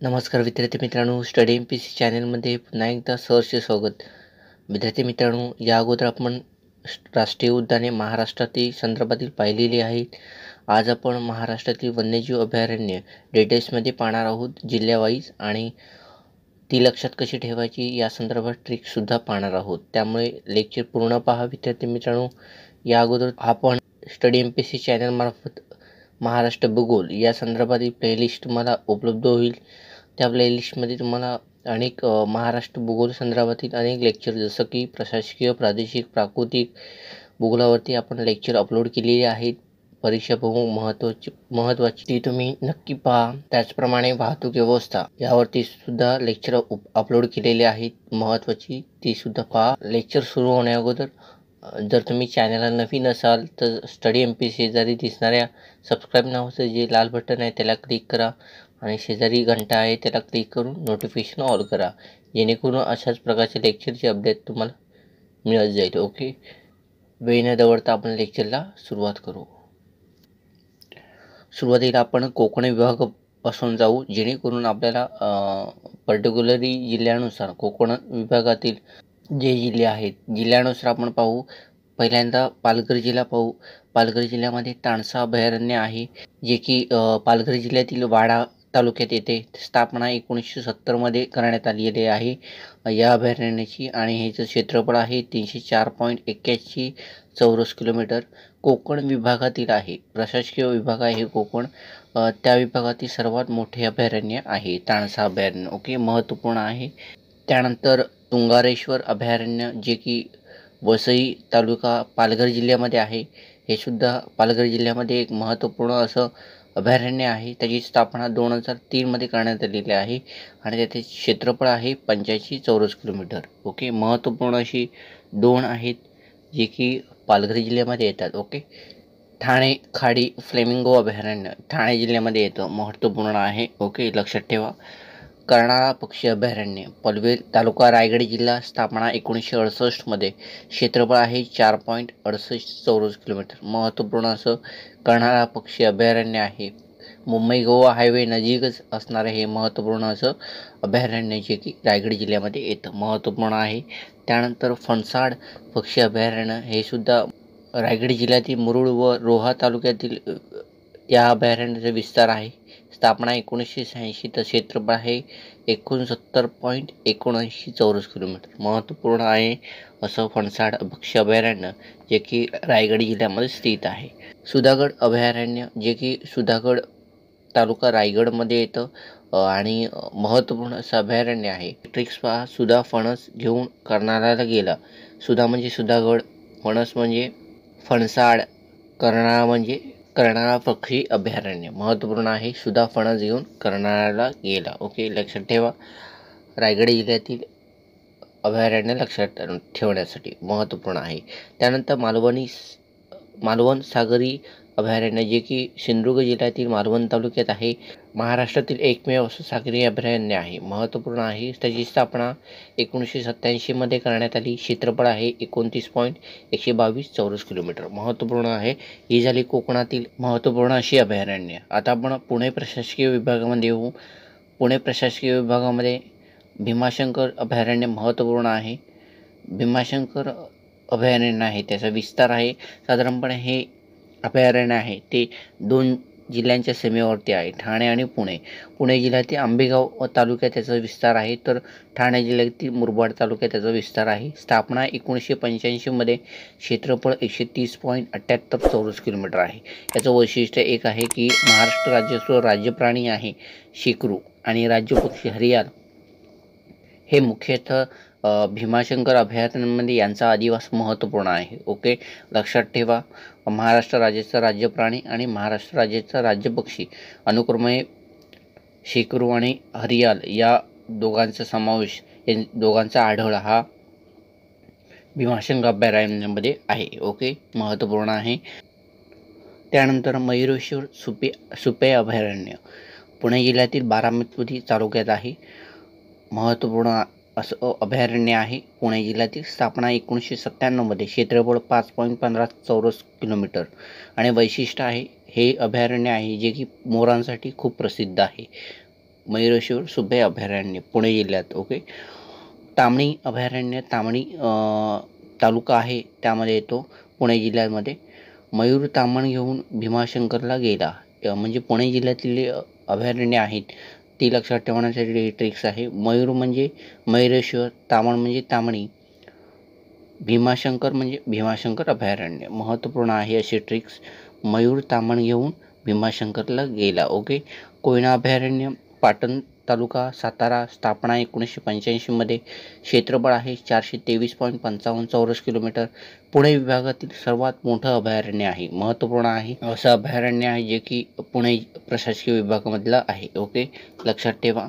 नमस्कार विद्यार्थी मित्रांनो स्टडी एम पी सी चॅनलमध्ये पुन्हा एकदा सहर्ष स्वागत. विद्यार्थी मित्रांनो या अगोदर आपण राष्ट्रीय उद्याने महाराष्ट्रातील संदर्भातील पाहिलेली आहेत. आज आपण महाराष्ट्रातील वन्यजीव अभयारण्य डिटेल्समध्ये पाहणार आहोत जिल्ह्यावाईज आणि ती लक्षात कशी ठेवायची या संदर्भात ट्रिकसुद्धा पाहणार आहोत. त्यामुळे लेक्चर पूर्ण पहा विद्यार्थी मित्रांनो. या अगोदर आपण स्टडी एम पी सी चॅनलमार्फत महाराष्ट्र भूगोल या संदर्भातील प्लेलिस्ट तुम्हाला उपलब्ध होईल. त्या प्लेलिस्टमध्ये तुम्हाला अनेक महाराष्ट्र भूगोल संदर्भातील अनेक लेक्चर जसं की प्रशासकीय प्रादेशिक प्राकृतिक भूगोलावरती आपण लेक्चर अपलोड केलेले आहेत. परीक्षा बहु महत्त्वाची महत्त्वाची ती तुम्ही नक्की पहा. त्याचप्रमाणे वाहतूक व्यवस्था यावरती सुद्धा लेक्चर अपलोड केलेले आहेत. महत्त्वाची ती सुद्धा पहा. लेक्चर सुरू होण्याअगोदर जर तुम्ही चॅनलला नवीन असाल तर स्टडी एम पी शेजारी दिसणाऱ्या सबस्क्राईब नावाचं जे लाल बटन आहे त्याला क्लिक करा. आणि शेजारी घंटा आहे त्याला क्लिक करून नोटिफिकेशन ऑल करा. जेणेकरून अशाच प्रकारचे लेक्चरचे अपडेट तुम्हाला मिळत जाईल. ओके वेळ न दवडता आपण लेक्चरला सुरुवात करू. सुरुवातीला आपण कोकण विभागापासून जाऊ. जेणेकरून आपल्याला पर्टिक्युलरी जिल्ह्यानुसार कोकण विभागातील जे जिल्हे आहेत जिल्ह्यानुसार आपण पाहू पहिल्यांदा पालघर जिल्हा पाहू. पालघर जिल्ह्यामध्ये ताणसा अभयारण्य आहे जे की पालघर जिल्ह्यातील वाडा तालुक्यात येते. स्थापना एकोणीसशे सत्तरमध्ये करण्यात आलेली आहे. या अभयारण्याची आणि ह्याचं क्षेत्रफळ आहे तीनशे चार पॉईंट एक्क्याऐंशी चौरस किलोमीटर कोकण विभागातील आहे. प्रशासकीय विभाग आहे कोकण. त्या विभागातील सर्वात मोठे अभयारण्य आहे ताणसा अभयारण्य. ओके महत्त्वपूर्ण आहे. त्यानंतर तुंगारेश्वर अभयारण्य जे की वसई तालुका पालघर जिल्ह्यामध्ये आहे हे सुद्धा पालघर जिल्ह्यामध्ये एक महत्त्वपूर्ण असं अभयारण्य आहे. त्याची स्थापना दोन हजार तीनमध्ये करण्यात आलेली आहे आणि त्याचे क्षेत्रफळ आहे पंच्याऐंशी चौरस किलोमीटर. ओके? महत्त्वपूर्ण अशी दोन आहेत जे की पालघर जिल्ह्यामध्ये येतात. ओके? ठाणे खाडी फ्लेमिंगो अभयारण्य. ठाणे जिल्ह्यामध्ये येतं. महत्त्वपूर्ण आहे. ओके? लक्षात ठेवा. कर्नाळा पक्षी अभयारण्य पनवेल तालुका रायगड जिल्हा स्थापना एकोणीसशे अडसष्टमध्ये क्षेत्रफळ आहे चार पॉईंट अडसष्ट चौरस किलोमीटर. महत्त्वपूर्ण असं कर्नाळा पक्षी अभयारण्य आहे. मुंबई गोवा हायवे नजीकच असणारं हे महत्त्वपूर्ण असं अभयारण्य जे की रायगड जिल्ह्यामध्ये येतं. महत्त्वपूर्ण आहे. त्यानंतर फणसाड पक्षी अभयारण्य हे सुद्धा रायगड जिल्ह्यातील मुरुड व रोहा तालुक्यातील या अभयारण्याचा विस्तार आहे. स्थापना एकोणीसशे शहाऐंशी तर क्षेत्रफळ आहे एकोणसत्तर पॉईंट एकोणऐंशी चौरस किलोमीटर. महत्त्वपूर्ण आहे असं फणसाड भक्ष अभयारण्य जे की रायगड जिल्ह्यामध्ये स्थित आहे. सुधागड अभयारण्य जे की सुधागड तालुका रायगडमध्ये येतं आणि महत्त्वपूर्ण असं अभयारण्य आहे. ट्रिक्स पहा सुधा फणस घेऊन कर्नाळाला गेला. सुधा म्हणजे सुधागड फणस म्हणजे फणसाड कर्नाळा म्हणजे कर्नाळा पक्षी अभयारण्य. महत्त्वपूर्ण आहे सुधा फणस घेऊन कर्नाळाला गेला. ओके लक्षात ठेवा. रायगड जिल्ह्यातील अभयारण्य लक्षात ठेवण्यासाठी महत्त्वपूर्ण आहे. त्यानंतर मालवणी मालवण सागरी अभयारण्य जे की सिंधुदुर्ग जिल्ह्यातील मालवण तालुक्यात आहे. महाराष्ट्रातील एकमेव असं सागरी अभयारण्य आहे. महत्त्वपूर्ण आहे. त्याची स्थापना एकोणीसशे सत्त्याऐंशीमध्ये करण्यात आली. क्षेत्रफळ आहे एकोणतीस पॉईंट एकशे बावीस चौरस किलोमीटर. महत्त्वपूर्ण आहे. ही झाली कोकणातील महत्त्वपूर्ण अशी अभयारण्य. आता आपण पुणे प्रशासकीय विभागामध्ये येऊ. पुणे प्रशासकीय विभागामध्ये भीमाशंकर अभयारण्य महत्त्वपूर्ण आहे. भीमाशंकर अभयारण्य आहे. त्याचा विस्तार आहे. साधारणपणे हे अभयारण्य आहे. ते दोन जिल्ह्यांच्या सीमेवरती आहे. ठाणे आणि पुणे. पुणे जिल्ह्यातील आंबेगाव तालुक्यात त्याचा विस्तार आहे. तर ठाणे जिल्ह्यातील मुरबाड तालुक्यात त्याचा विस्तार आहे. स्थापना एकोणीसशे पंच्याऐंशीमध्ये क्षेत्रफळ एकशे तीस पॉईंट अठ्ठ्याहत्तर चौरस किलोमीटर आहे. याचं वैशिष्ट्य एक आहे की महाराष्ट्र राज्याचं राज्यप्राणी आहे शेकरू आणि राज्यपक्षी हरियाल हे मुख्यतः भीमाशंकर अभयारण्यामध्ये यांचा अधिवास महत्त्वपूर्ण आहे. ओके? लक्षात ठेवा. महाराष्ट्र राज्याचा राज्यप्राणी आणि महाराष्ट्र राज्याचा राज्यपक्षी अनुक्रमे शेकरू आणि हरियाल या दोघांचा समावेश या दोघांचा आढळ हा भीमाशंकर अभयारण्यामध्ये आहे. ओके? महत्त्वपूर्ण आहे. त्यानंतर मयुरेश्वर सुपे सुपे अभयारण्य. पुणे जिल्ह्यातील बारामती तालुक्यात आहे. महत्त्वपूर्ण असं अभयारण्य आहे. पुणे जिल्ह्यातील स्थापना एकोणीसशे सत्त्याण्णवमध्ये क्षेत्रफळ पाच पॉईंट पंधरा चौरस किलोमीटर. आणि वैशिष्ट्य आहे हे अभयारण्य आहे जे की मोरांसाठी खूप प्रसिद्ध आहे. मयुरेश्वर सुभे अभयारण्य पुणे जिल्ह्यात ओके तामणी अभयारण्य तामणी तालुका आहे त्यामध्ये येतो पुणे जिल्ह्यामध्ये. मयूर तामण घेऊन भीमाशंकरला गेला. म्हणजे पुणे जिल्ह्यातील अभयारण्य आहेत ती लक्षात ठेवण्यासाठी ट्रिक्स आहे. मयूर म्हणजे मयुरेश्वर तामण म्हणजे तामणी भीमाशंकर म्हणजे भीमाशंकर अभयारण्य. महत्त्वपूर्ण आहे असे ट्रिक्स मयूर तामण घेऊन भीमाशंकरला गेला. ओके कोयना अभयारण्य पाटण तालुका सातारा स्थापना एकोणीसशे पंच्याऐंशीमध्ये क्षेत्रफळ आहे चारशे तेवीस पॉईंट पंचावन्न चौरस किलोमीटर पुणे विभागातील सर्वात मोठं अभयारण्य आहे. महत्त्वपूर्ण आहे असं अभयारण्य आहे जे की पुणे प्रशासकीय विभागामधलं आहे. ओके लक्षात ठेवा.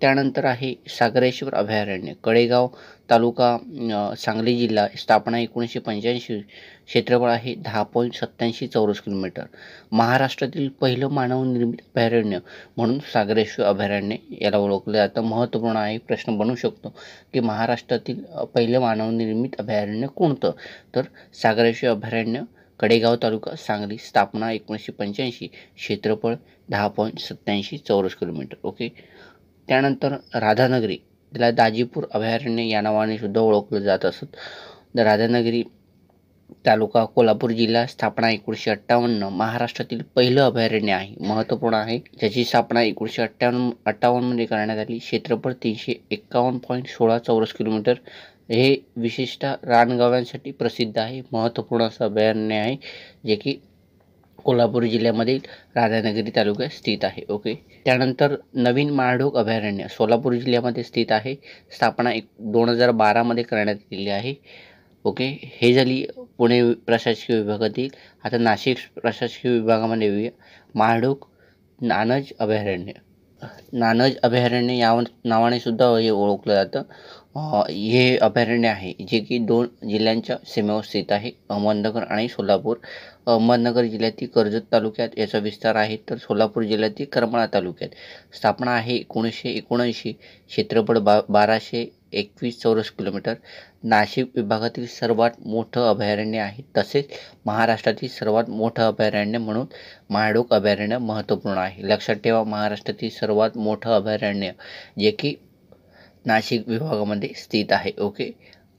त्यानंतर आहे सागरेश्वर अभयारण्य कडेगाव तालुका सांगली जिल्हा स्थापना एकोणीसशे पंच्याऐंशी क्षेत्रफळ आहे दहा पॉईंट सत्त्याऐंशी चौरस किलोमीटर. महाराष्ट्रातील पहिलं मानवनिर्मित अभयारण्य म्हणून सागरेश्वर अभयारण्य याला ओळखलं जातं. महत्त्वपूर्ण आहे प्रश्न बनू शकतो की महाराष्ट्रातील पहिलं मानवनिर्मित अभयारण्य कोणतं? तर सागरेश्वर अभयारण्य कडेगाव तालुका सांगली स्थापना एकोणीसशे पंच्याऐंशी क्षेत्रफळ दहा पॉईंट सत्त्याऐंशी चौरस किलोमीटर. ओके? त्यानंतर राधानगरी त्याला दाजीपूर अभयारण्य या नावाने सुद्धा ओळखलं जात असत. राधानगरी तालुका कोल्हापूर जिल्हा स्थापना एकोणीसशे अठ्ठावन्न महाराष्ट्रातील पहिलं अभयारण्य आहे. महत्त्वपूर्ण आहे. ज्याची स्थापना एकोणीसशे अठ्ठावन्न अठ्ठावन्नमध्ये करण्यात आली. क्षेत्रफळ तीनशे एक्कावन्न पॉईंट सोळा चौरस किलोमीटर. हे विशेषतः रानगाव्यांसाठी प्रसिद्ध आहे. महत्त्वपूर्ण असं अभयारण्य आहे जे की कोल्हापूर जिल्ह्यामधील राधानगरी तालुक्यात स्थित आहे. ओके? त्यानंतर नवीन माळढोक अभयारण्य सोलापूर जिल्ह्यामध्ये स्थित आहे. स्थापना एक दोन हजार बारामध्ये करण्यात आलेली आहे. ओके? हे झाली पुणे प्रशासकीय विभागातील आता नाशिक प्रशासकीय विभागामध्ये येऊया. नानज अभयारण्य. नानज अभयारण्य या नावाने सुद्धा हे ओळखलं जातं. हे अभयारण्य आहे जे की दोन जिल्ह्यांच्या सीमेवर स्थित आहे. अहमदनगर आणि सोलापूर. अहमदनगर जिल्ह्यातील कर्जत तालुक्यात याचा विस्तार आहे. तर सोलापूर जिल्ह्यातील करमाळा तालुक्यात स्थापना आहे एकोणीसशे एकोणऐंशी. क्षेत्रफळ बा बाराशे एकवीस चौरस किलोमीटर. नाशिक विभागातील सर्वात मोठं अभयारण्य आहे. तसेच महाराष्ट्रातील सर्वात मोठं अभयारण्य म्हणून महाडोक अभयारण्य महत्त्वपूर्ण आहे. लक्षात ठेवा महाराष्ट्रातील सर्वात मोठं अभयारण्य जे की नाशिक विभागामध्ये स्थित आहे. ओके?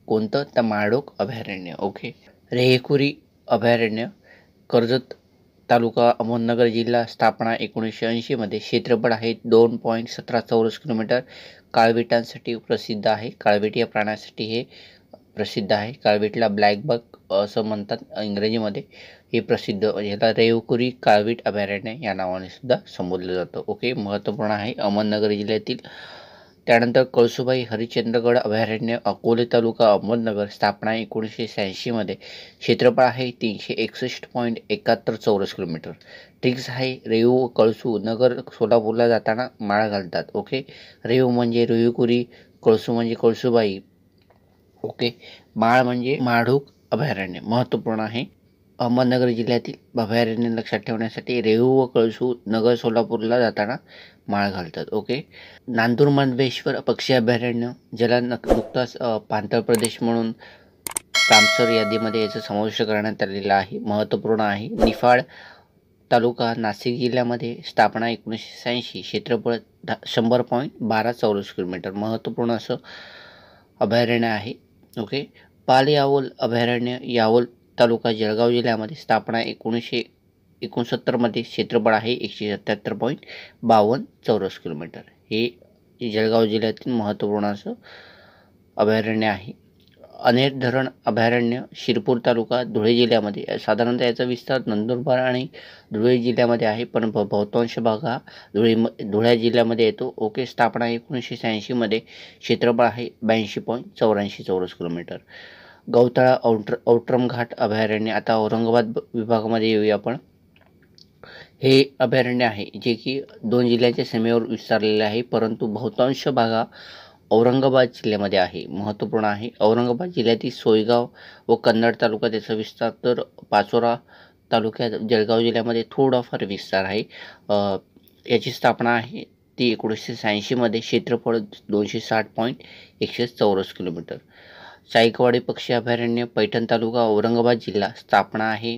कोणतं? तर महाडोक अभयारण्य. ओके? रेहेकुरी अभयारण्य. कर्जत तालुका अहमदनगर जिल्हा स्थापना एकोणीसशे ऐंशीमध्ये क्षेत्रफळ आहे दोन पॉईंट सतरा चौरस किलोमीटर. काळविटांसाठी प्रसिद्ध आहे. काळवीट या प्राण्यासाठी हे प्रसिद्ध आहे. काळवीटला ब्लॅकबक असं म्हणतात इंग्रजीमध्ये. हे प्रसिद्ध म्हणजे ह्याला रेवकुरी काळवीट अभयारण्य या नावाने सुद्धा संबोधलं जातं. ओके महत्त्वपूर्ण आहे. अहमदनगर जिल्ह्यातील त्यानंतर कळसुबाई हरिश्चंद्रगड अभयारण्य अकोले तालुका अहमदनगर स्थापना एकोणीसशे शहाऐंशीमध्ये क्षेत्रफळ आहे तीनशे एकसष्ट पॉईंट एकाहत्तर चौरस किलोमीटर. ट्रिक्स आहे रेऊ व कळसू नगर सोलापूरला जाताना माळ घालतात. ओके? रेऊ म्हणजे रेऊकुरी कळसू म्हणजे कळसूबाई. ओके? माळ म्हणजे माढूक अभयारण्य. महत्त्वपूर्ण आहे. अहमदनगर जिल्ह्यातील अभयारण्य लक्षात ठेवण्यासाठी रेहू व कळसू नगर सोलापूरला जाताना माळ घालतात ओके नांदूर मानवेश्वर पक्षी अभयारण्य ज्याला नक नुकताच पांथळ प्रदेश म्हणून रामसर यादीमध्ये याचा समावेश करण्यात आलेला आहे. महत्त्वपूर्ण आहे. निफाड तालुका नाशिक जिल्ह्यामध्ये स्थापना एकोणीसशे शहाऐंशी क्षेत्रफळ दहा शंभर पॉईंट बारा चौरस किलोमीटर. महत्त्वपूर्ण असं अभयारण्य आहे ओके पाल यावल अभयारण्य यावल तालुका जळगाव जिल्ह्यामध्ये स्थापना एकोणीसशे एकोणसत्तरमध्ये क्षेत्रफळ आहे एकशे सत्याहत्तर पॉईंट बावन्न चौरस किलोमीटर. हे जळगाव जिल्ह्यातील महत्त्वपूर्ण असं अभयारण्य आहे. अनेर धरण अभयारण्य शिरपूर तालुका धुळे जिल्ह्यामध्ये साधारणतः याचा विस्तार नंदुरबार आणि धुळे जिल्ह्यामध्ये आहे पण ब बहुतांश भाग हा धुळे धुळे जिल्ह्यामध्ये येतो. ओके स्थापना एकोणीसशे शहाऐंशीमध्ये क्षेत्रफळ आहे ब्याऐंशी पॉईंट चौऱ्याऐंशी चौरस किलोमीटर. गवताळा औट्र औट्रम घाट अभयारण्य. आता औरंगाबाद विभागामध्ये येऊया आपण. हे अभयारण्य आहे जे की दोन जिल्ह्यांच्या सीमेवर विस्तारलेले आहे परंतु बहुतांश भागा औरंगाबाद जिल्ह्यामध्ये आहे महत्त्वपूर्ण आहे. औरंगाबाद जिल्ह्यातील सोयगाव व कन्नड तालुका त्याचा विस्तार तर पाचोरा तालुक्यात जळगाव जिल्ह्यामध्ये थोडाफार विस्तार आहे. याची स्थापना आहे ती एकोणीसशे शहाऐंशीमध्ये क्षेत्रफळ दोनशे साठ पॉईंट एकशे चौरस किलोमीटर. साईकवाडी पक्षी अभयारण्य पैठण तालुका औरंगाबाद जिल्हा स्थापना आहे.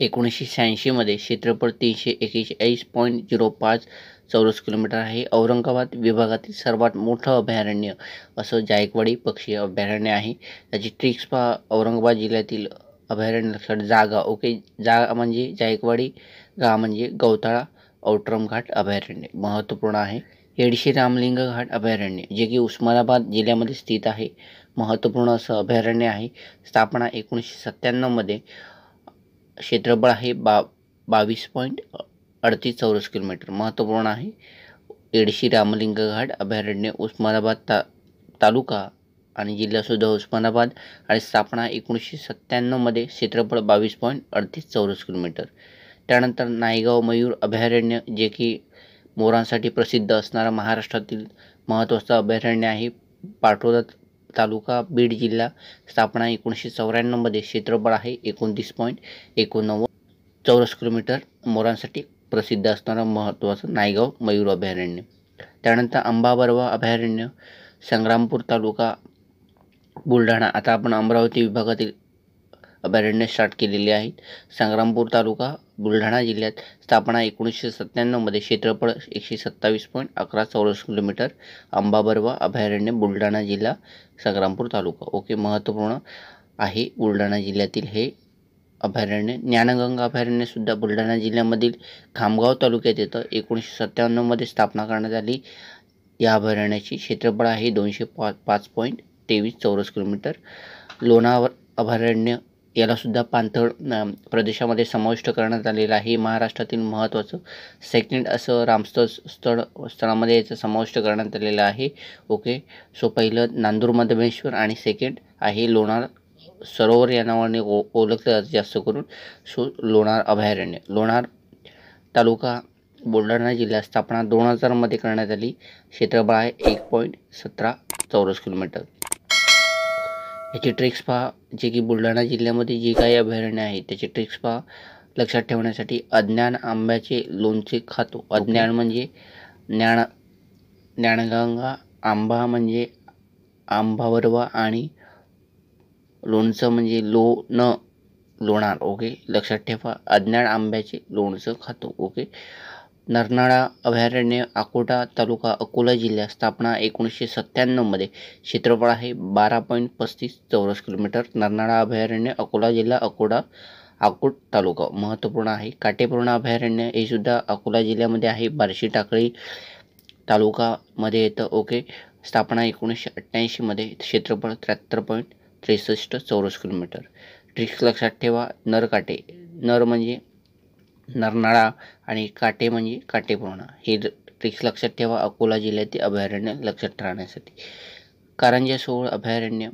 एकोणीसशे शहाऐंशीमध्ये क्षेत्रफळ तीनशे एकेचाळीस पॉईंट झिरो पाच चौरस किलोमीटर आहे. औरंगाबाद विभागातील सर्वात मोठं अभयारण्य असं जायकवाडी पक्षी अभयारण्य आहे. त्याची ट्रिक्स पहा. औरंगाबाद जिल्ह्यातील अभयारण्य लक्षात जागा. ओके. जागा म्हणजे जायकवाडी गा म्हणजे गवताळा औट्रम घाट अभयारण्य. महत्त्वपूर्ण आहे. येडशी रामलिंग घाट अभयारण्य जे की उस्मानाबाद जिल्ह्यामध्ये स्थित आहे. महत्त्वपूर्ण असं अभयारण्य आहे. स्थापना एकोणीसशे सत्त्याण्णवमध्ये क्षेत्रफळ आहे बा बावीस पॉईंट अडतीस चौरस किलोमीटर. महत्त्वपूर्ण आहे. येडशी रामलिंग घाट अभयारण्य उस्मानाबाद ता तालुका आणि जिल्हासुद्धा उस्मानाबाद आणि स्थापना एकोणीसशे सत्त्याण्णवमध्ये क्षेत्रफळ बावीस पॉईंट अडतीस चौरस किलोमीटर. त्यानंतर नायगाव मयूर अभयारण्य जे की मोरांसाठी प्रसिद्ध असणारा महाराष्ट्रातील महत्त्वाचं अभयारण्य आहे. पाठोदात तालुका बीड जिल्हा स्थापना एकोणीसशे चौऱ्याण्णवमध्ये क्षेत्रफळ आहे एकोणतीस पॉईंट एकोणनव्वद चौरस किलोमीटर. मोरांसाठी प्रसिद्ध असणारं महत्त्वाचं नायगाव मयूर अभयारण्य. त्यानंतर अंबाबरवा अभयारण्य संग्रामपूर तालुका बुलढाणा. आता आपण अमरावती विभागातील अभयारण्य स्टार्ट केलेले आहेत. संग्रामपूर तालुका बुलढाणा जिल्ह्यात स्थापना एकोणीसशे सत्त्याण्णवमध्ये क्षेत्रफळ एकशे सत्तावीस पॉईंट अकरा चौरस किलोमीटर अंबाबरवा अभयारण्य बुलढाणा जिल्हा संग्रामपूर तालुका. ओके महत्त्वपूर्ण आहे बुलढाणा जिल्ह्यातील हे अभयारण्य. ज्ञानगंगा अभयारण्यसुद्धा बुलढाणा जिल्ह्यामधील खामगाव तालुक्यात येतं. एकोणीसशे सत्त्याण्णवमध्ये स्थापना करण्यात आली. या अभयारण्याची क्षेत्रफळ आहे दोनशे पाच पाच पॉईंट तेवीस चौरस किलोमीटर. लोणावर अभयारण्य यालासुद्धा पाणथळ प्रदेशामध्ये समाविष्ट करण्यात आलेलं आहे. महाराष्ट्रातील महत्त्वाचं सेकंड असं रामस्थळ स्थळ स्थळामध्ये याचं समाविष्ट करण्यात आलेलं आहे. ओके सो पहिलं नांदूर मधमेश्वर आणि सेकंड आहे लोणार सरोवर या नावाने ओ ओळखलं जातं जास्त करून. सो लोणार अभयारण्य. लोणार तालुका बुलढाणा जिल्हा स्थापना दोन हजारमध्ये करण्यात आली. क्षेत्रफळ आहे एक पॉईंट सतरा चौरस किलोमीटर. याची ट्रिक्स पहा. जे की बुलढाणा जिल्ह्यामध्ये जी काही अभयारण्य आहे त्याची ट्रिक्स पहा. लक्षात ठेवण्यासाठी अज्ञान आंब्याचे लोणचे खातो. अज्ञान म्हणजे ज्ञान ज्ञानगंगा आंबा म्हणजे आंबावरवा आणि लोणचं म्हणजे लो न लोणार. ओके? लक्षात ठेवा. अज्ञान आंब्याचे लोणचं खातो. ओके? नरनाळा अभयारण्य अकोटा तालुका अकोला जिल्हा स्थापना एकोणीसशे सत्त्याण्णवमध्ये क्षेत्रफळ आहे बारा पॉईंट पस्तीस चौरस किलोमीटर. नरनाळा अभयारण्य अकोला जिल्हा अकोडा अकोट तालुका महत्त्वपूर्ण आहे. काटेपूर्ण अभयारण्य हे सुद्धा अकोला जिल्ह्यामध्ये आहे. बार्शी टाकळी तालुकामध्ये येतं. ओके. स्थापना एकोणीसशे अठ्ठ्याऐंशीमध्ये क्षेत्रफळ त्र्याहत्तर पॉईंट त्रेसष्ट चौरस किलोमीटर. ट्रिक्स लक्षात ठेवा. नरकाटे नर म्हणजे नरनाळा आणि काटे म्हणजे काटेपूर्णा. हे ट्रिक्स लक्षात ठेवा. अकोला जिल्ह्यातील अभयारण्य लक्षात राहण्यासाठी. कारंजा सोहळ अभयारण्य.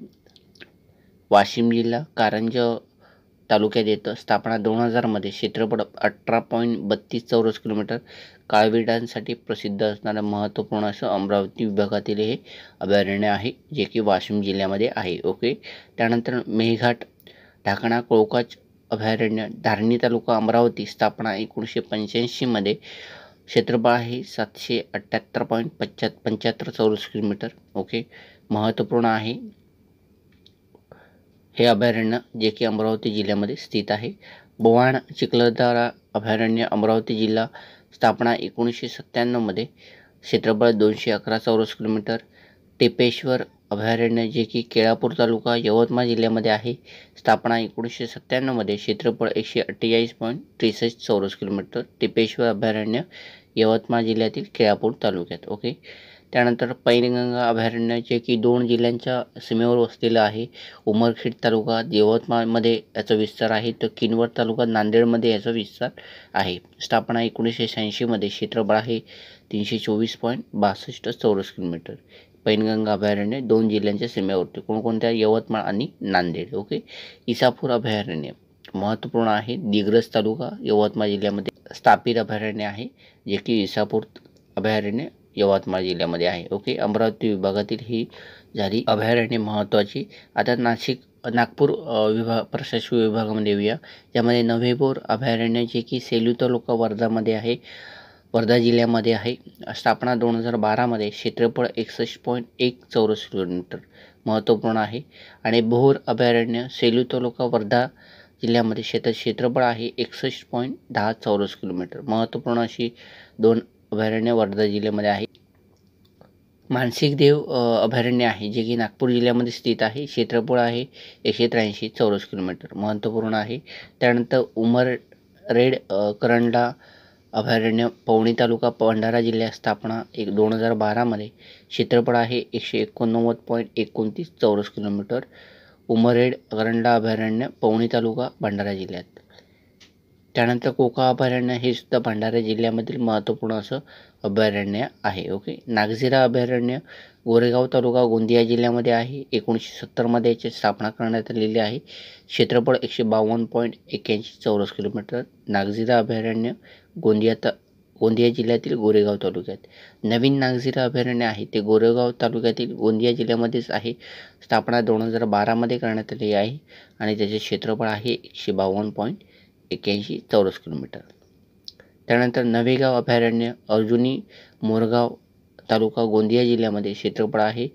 वाशिम जिल्हा कारंज तालुक्यात येतं. स्थापना दोन हजारमध्ये. क्षेत्रफळ अठरा पॉईंट बत्तीस चौरस किलोमीटर. काळविडांसाठी प्रसिद्ध असणारं महत्त्वपूर्ण असं अमरावती विभागातील हे अभयारण्य आहे जे की वाशिम जिल्ह्यामध्ये आहे. ओके? त्यानंतर मेघाट ढाकणा कोळकाच अभयारण्य धारणी तालुका अमरावती स्थापना एकोणीसशे पंच्याऐंशीमध्ये क्षेत्रफळ आहे सातशे अठ्ठ्याहत्तर पॉईंट पंच्या पंच्याहत्तर चौरस किलोमीटर. ओके महत्त्वपूर्ण आहे. हे अभयारण्य जे की अमरावती जिल्ह्यामध्ये स्थित आहे. बोवाण चिखलदरा अभयारण्य अमरावती जिल्हा स्थापना एकोणीसशे सत्त्याण्णवमध्ये क्षेत्रफळ दोनशे अकरा चौरस किलोमीटर. टेपेश्वर अभयारण्य जे की केळापूर तालुका यवतमाळ जिल्ह्यामध्ये आहे. स्थापना एकोणीसशे सत्त्याण्णवमध्ये क्षेत्रफळ एकशे अठ्ठेचाळीस पॉईंट त्रेसष्ट चौरस किलोमीटर टिपेश्वर अभयारण्य यवतमाळ जिल्ह्यातील केळापूर तालुक्यात. ओके? त्यानंतर पैनगंगा अभयारण्य जे की दोन जिल्ह्यांच्या सीमेवर वसलेलं आहे. उमरखेड तालुका यवतमाळमध्ये याचा विस्तार आहे. तर किनवट तालुका नांदेडमध्ये याचा विस्तार आहे. स्थापना एकोणीसशे शहाऐंशीमध्ये क्षेत्रफळ आहे तीनशे चोवीस पॉईंट बासष्ट चौरस किलोमीटर. पैनगंगा अभयारण्य दोन जिल्ह्यांच्या सीमेवरती कोणकोणत्या यवतमाळ आणि नांदेड ओके इसापूर अभयारण्य महत्त्वपूर्ण आहे. दिग्रस तालुका यवतमाळ जिल्ह्यामध्ये स्थापित अभयारण्य आहे जे की इसापूर अभयारण्य यवतमाळ जिल्ह्यामध्ये आहे ओके अमरावती विभागातील ही झाली अभयारण्य महत्त्वाची. आता नाशिक नागपूर विभाग प्रशासकीय विभागामध्ये येऊया. ज्यामध्ये नवेपूर अभयारण्य जे की सेलू तालुका वर्धामध्ये आहे. वर्धा जिल्ह्यामध्ये आहे. स्थापना दोन हजार बारामध्ये क्षेत्रफळ एकसष्ट पॉईंट एक चौरस किलोमीटर महत्त्वपूर्ण आहे. आणि भोर अभयारण्य सेलू तालुका वर्धा जिल्ह्यामध्ये शेत क्षेत्रफळ आहे एकसष्ट पॉईंट दहा चौरस किलोमीटर महत्त्वपूर्ण अशी दोन अभयारण्य वर्धा जिल्ह्यामध्ये आहे. मानसिक देव अभयारण्य आहे जे की नागपूर जिल्ह्यामध्ये स्थित आहे. क्षेत्रफळ आहे एकशे त्र्याऐंशी चौरस किलोमीटर महत्त्वपूर्ण आहे. त्यानंतर उमर रेड करंडा अभयारण्य पवनी तालुका भंडारा जिल्ह्यात स्थापना एक दोन हजार बारामध्ये क्षेत्रफळ आहे एकशे एकोणनव्वद पॉईंट एकोणतीस चौरस किलोमीटर. उमरेड करंडा अभयारण्य पवनी तालुका भंडारा जिल्ह्यात. त्यानंतर कोका अभयारण्य हे सुद्धा भंडारा जिल्ह्यामधील महत्त्वपूर्ण असं अभयारण्य आहे ओके नागझिरा अभयारण्य गोरेगाव तालुका गोंदिया जिल्ह्यामध्ये आहे एकोणीसशे सत्तरमध्ये याची स्थापना करण्यात आलेली आहे. क्षेत्रफळ एकशे बावन्न पॉईंट एक्याऐंशी चौरस किलोमीटर. नागझिरा अभयारण्य गोंदिया त गोंदिया जिल्ह्यातील गोरेगाव तालुक्यात. नवीन नागझिरा अभयारण्य आहे. ते गोरेगाव तालुक्यातील गोंदिया जिल्ह्यामध्येच आहे. स्थापना दोन हजार बारामध्ये करण्यात आली आहे आणि त्याचे क्षेत्रफळ आहे एकशे बावन्न पॉईंट एक्याऐंशी चौरस किलोमीटर. त्यानंतर नवेगाव अभयारण्य अर्जुनी मोरगाव तालुका गोंदिया जिल्ह्यामध्ये क्षेत्रफळ आहे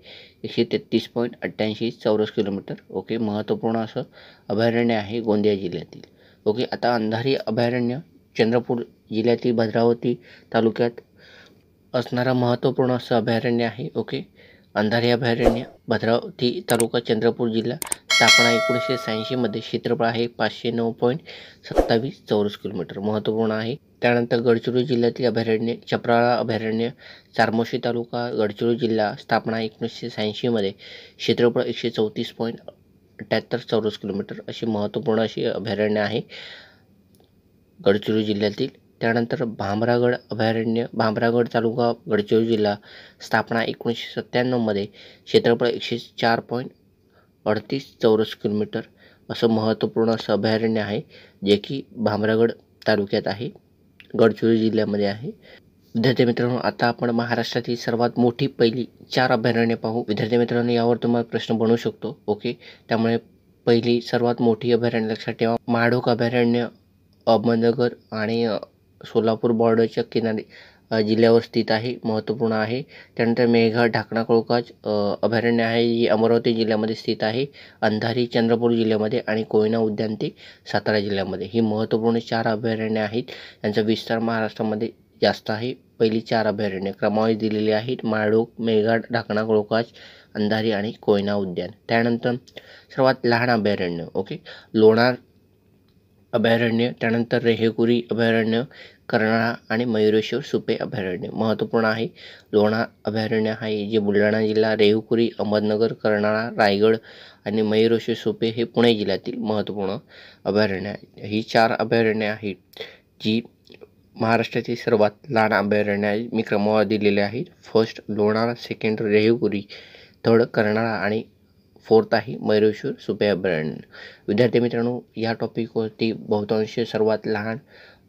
एकशे तेहतीस पॉईंट अठ्ठ्याऐंशी चौरस किलोमीटर. ओके महत्त्वपूर्ण असं अभयारण्य आहे गोंदिया जिल्ह्यातील. ओके आता अंधारी अभयारण्य चंद्रपूर जिल्ह्यातील भद्रावती तालुक्यात असणारा महत्त्वपूर्ण असं अभयारण्य आहे. ओके? अंधारी अभयारण्य. भद्रावती तालुका चंद्रपूर जिल्हा. स्थापना एकोणीसशे शहाऐंशीमध्ये क्षेत्रफळ आहे पाचशे नऊ पॉईंट सत्तावीस चौरस किलोमीटर. महत्त्वपूर्ण आहे. त्यानंतर गडचिरोली जिल्ह्यातील अभयारण्य चपराळा अभयारण्य चारमोशी तालुका गडचिरोली जिल्हा स्थापना एकोणीसशे शहाऐंशीमध्ये क्षेत्रफळ एकशे चौतीस पॉईंट अठ्ठ्याहत्तर चौरस किलोमीटर. अशी महत्त्वपूर्ण अशी अभयारण्य आहे. गडचिरोली जिल्ह्यातील त्यानंतर भामरागड अभयारण्य भामरागड तालुका गडचिरोली जिल्हा स्थापना एकोणीसशे सत्त्याण्णवमध्ये क्षेत्रफळ एकशे चार पॉईंट अडतीस चौरस किलोमीटर असं महत्त्वपूर्ण असं अभयारण्य आहे जे की भामरागड तालुक्यात आहे गडचिरोली जिल्ह्यामध्ये आहे. विद्यार्थी मित्रांनो आता आपण महाराष्ट्रातील सर्वात मोठी पहिली चार अभयारण्य पाहू. विद्यार्थी मित्रांनो यावर तुम्हाला प्रश्न बनवू शकतो. ओके? त्यामुळे पहिली सर्वात मोठी अभयारण्य लक्षात ठेवा. माडोक अभयारण्य अहमदनगर आणि सोलापूर बॉर्डरच्या किनारी जिल्ह्यावर स्थित आहे महत्त्वपूर्ण आहे. त्यानंतर मेघाड ढाकणा कोळकाच अभयारण्य आहे जी अमरावती जिल्ह्यामध्ये स्थित आहे. अंधारी चंद्रपूर जिल्ह्यामध्ये आणि कोयना उद्यान ते सातारा जिल्ह्यामध्ये. ही महत्त्वपूर्ण चार अभयारण्य आहेत. यांचा विस्तार महाराष्ट्रामध्ये जास्त आहे. पहिली चार अभयारण्य क्रमावली दिलेली आहेत. माळूक मेळघाट ढाकणा कोळकाच अंधारी आणि कोयना उद्यान. त्यानंतर सर्वात लहान अभयारण्य ओके? लोणार अभयारण्य त्यानंतर रेहेकुरी अभयारण्य कर्नाळा आणि मयुरेश्वर सुपे अभयारण्य. महत्त्वपूर्ण आहे. लोणार अभयारण्य आहे जे बुलढाणा जिल्हा रेहुकुरी अहमदनगर कर्नाळा रायगड आणि मयुरेश्वर सुपे हे पुणे जिल्ह्यातील महत्त्वपूर्ण अभयारण्य आहे. ही चार अभयारण्य आहेत जी महाराष्ट्रातील सर्वात लहान अभयारण्य आहे. मी क्रमवार दिलेले आहेत. First Lonar second Rehekuri third Karnala आणि फोर्थ आहे मयुरेश्वर सुपे अभयारण्य विद्यार्थी मित्रांनो या टॉपिकवरती बहुतांश सर्वात लहान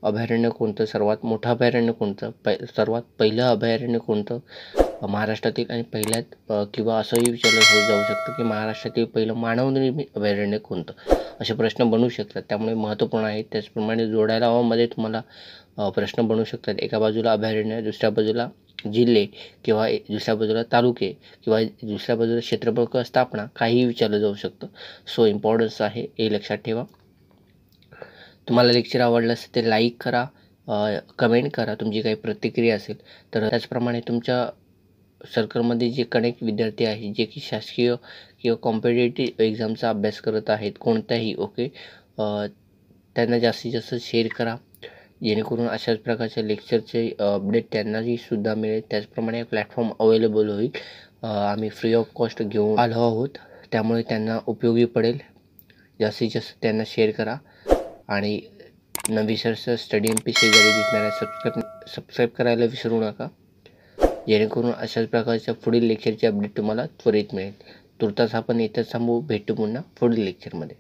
अभयारण्य कोणतं? सर्वात मोठं अभयारण्य कोणतं? प सर्वात पहिलं अभयारण्य कोणतं? महाराष्ट्रातील आणि पहिल्यात किंवा असंही विचारलं जाऊ- जाऊ शकतं की महाराष्ट्रातील पहिलं मानवनिर्मित अभयारण्य कोणतं? असे प्रश्न बनवू शकतात. त्यामुळे महत्त्वपूर्ण आहे. त्याचप्रमाणे जोड्या लावामध्ये तुम्हाला प्रश्न बनू शकतात. एका बाजूला अभयारण्य दुसऱ्या बाजूला जिल्हे किंवा ए- दुसऱ्या बाजूला तालुके किंवा दुसऱ्या बाजूला क्षेत्रफळ स्थापना काहीही विचारलं जाऊ शकतं. सो इम्पॉर्टन्स आहे हे लक्षात ठेवा. तुम्हाला लेक्चर आवडलं असेल ते लाईक करा कमेंट करा. तुमची काही प्रतिक्रिया असेल तर त्याचप्रमाणे तुमच्या सर्कलमध्ये जे कनेक्ट विद्यार्थी आहेत जे की शासकीय किंवा कॉम्पिटेटिव्ह एक्झामचा अभ्यास करत आहेत कोणत्याही ओके त्यांना जास्तीत जास्त शेअर करा. जेणेकरून अशाच प्रकारच्या लेक्चरचे अपडेट त्यांनाही सुद्धा मिळेल. त्याचप्रमाणे प्लॅटफॉर्म अवेलेबल होईल. आम्ही फ्री ऑफ कॉस्ट घेऊन आलो आहोत. त्यामुळे त्यांना उपयोगी पडेल. जास्तीत जास्त त्यांना शेअर करा. आणि नवी सरचं स्टडी एम पी शेजारी दिसणाऱ्या सबस्क्राईब सबस्क्राईब करायला विसरू नका. जेणेकरून अशाच प्रकारच्या पुढील लेक्चरचे अपडेट तुम्हाला त्वरित मिळेल. तुर्तास आपण इथं थांबू. भेटू पुन्हा पुढील लेक्चरमध्ये